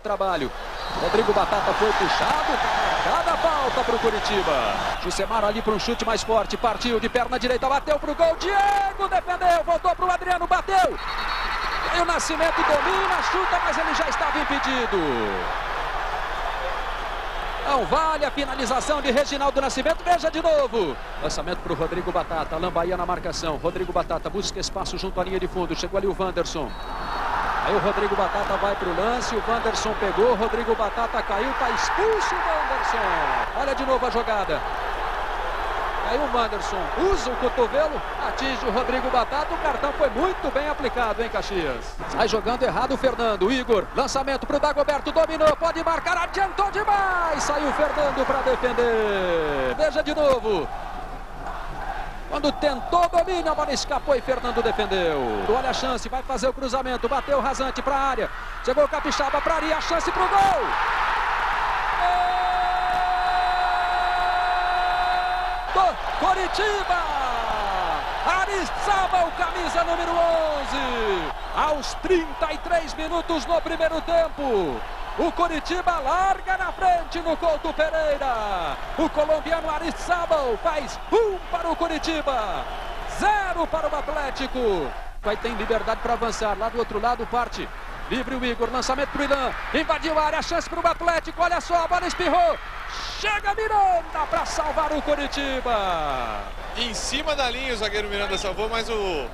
Trabalho. Rodrigo Batata foi puxado. Cada falta para o Curitiba. Jusemar ali para um chute mais forte. Partiu de perna direita. Bateu para o gol. Diego defendeu. Voltou para o Adriano. Bateu. E o Nascimento domina. Chuta, mas ele já estava impedido. Não vale a finalização de Reginaldo Nascimento. Veja de novo. Lançamento para o Rodrigo Batata. Lambaia na marcação. Rodrigo Batata busca espaço junto à linha de fundo. Chegou ali o Wanderson. Aí o Rodrigo Batata vai para o lance, o Wanderson pegou, Rodrigo Batata caiu, está expulso o Wanderson. Olha de novo a jogada. Aí o Wanderson usa o cotovelo, atinge o Rodrigo Batata. O cartão foi muito bem aplicado, hein, Caxias? Sai jogando errado o Fernando. O Igor, lançamento para o Dagoberto, dominou, pode marcar, adiantou demais. Saiu o Fernando para defender. Veja de novo. Quando tentou domínio, a bola escapou e Fernando defendeu. Olha a chance, vai fazer o cruzamento. Bateu rasante para a área. Chegou o Capixaba para a chance para o gol. Do Coritiba. Arizábal, camisa número 11. Aos 33 minutos no primeiro tempo. O Coritiba larga na frente no Couto Pereira. O colombiano Arizábal faz um para o Coritiba, zero para o Atlético. Vai ter liberdade para avançar. Lá do outro lado parte. Livre o Igor, lançamento para o Ilan. Invadiu a área, chance para o Atlético. Olha só, a bola espirrou. Chega Miranda para salvar o Coritiba. Em cima da linha o zagueiro Miranda salvou, mas o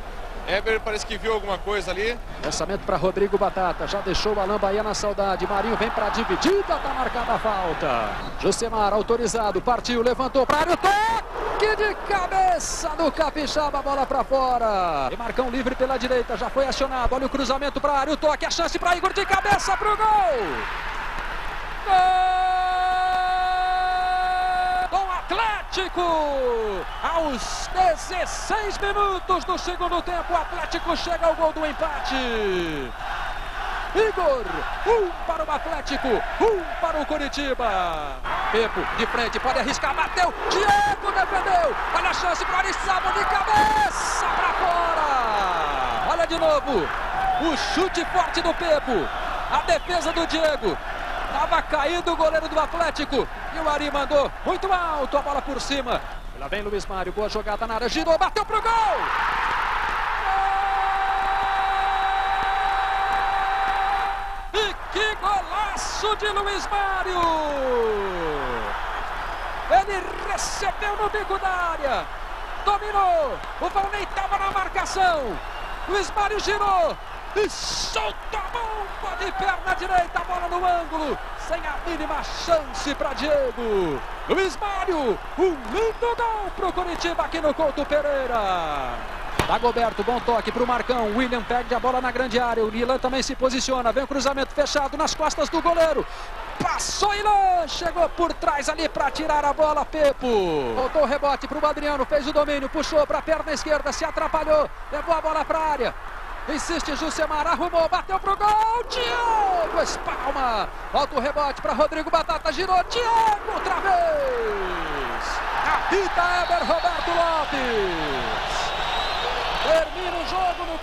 Eber parece que viu alguma coisa ali. Lançamento para Rodrigo Batata. Já deixou o Alain Bahia na saudade. Marinho vem para a dividida. Tá marcada a falta. Josemar autorizado. Partiu, levantou para área. Toque de cabeça do Capixaba. Bola para fora. E Marcão livre pela direita. Já foi acionado. Olha o cruzamento para área. O toque. A chance para Igor de cabeça para o gol. Gol! Atlético. Aos 16 minutos do segundo tempo, o Atlético chega ao gol do empate. Igor, um para o Atlético, um para o Curitiba. Pepo de frente, pode arriscar, bateu. Diego defendeu. Olha a chance para Ariçaba de cabeça para fora. Olha de novo. O chute forte do Pepo. A defesa do Diego. Estava caído o goleiro do Atlético. E o Ari mandou muito alto a bola por cima. Lá vem Luiz Mário. Boa jogada na área. Girou, bateu pro gol. E que golaço de Luiz Mário. Ele recebeu no bico da área. Dominou. O Valnei estava na marcação. Luiz Mário girou. E solta a bomba de perna direita. A bola no ângulo sem a mínima chance para Diego. Luiz Mário, um lindo gol para o Curitiba aqui no Couto Pereira. Dagoberto, bom toque para o Marcão. William pega a bola na grande área. O Lilan também se posiciona. Vem o cruzamento fechado nas costas do goleiro. Passou Ilan, chegou por trás ali para tirar a bola, Pepo. Voltou o rebote para o Adriano, fez o domínio, puxou para a perna esquerda, se atrapalhou, levou a bola para a área. Insiste Jusemar, arrumou, bateu pro gol. Diego espalma. Volta o rebote para Rodrigo Batata, girou. Diego outra vez. Apita Eber Roberto Lopes. Termina o jogo no